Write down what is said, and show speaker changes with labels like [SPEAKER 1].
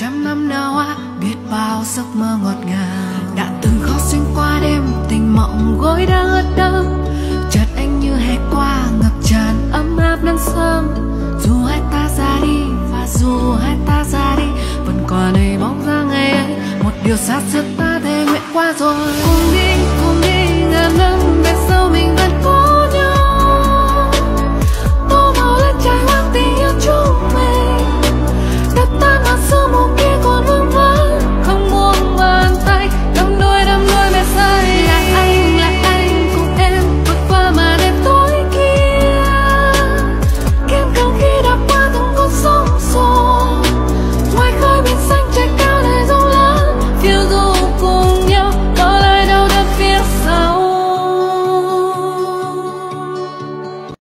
[SPEAKER 1] trăm năm nào á, biết bao giấc mơ ngọt ngào. Đã từng khó xuyên qua đêm, tình mộng gối đã ướt đẫm. Chợt anh như hè qua, ngập tràn ấm áp nắng sớm. Dù hai ta ra đi, và dù hai ta ra đi, vẫn còn đầy bóng ra ngày ấy. Một điều xa xưa ta thề nguyện qua rồi.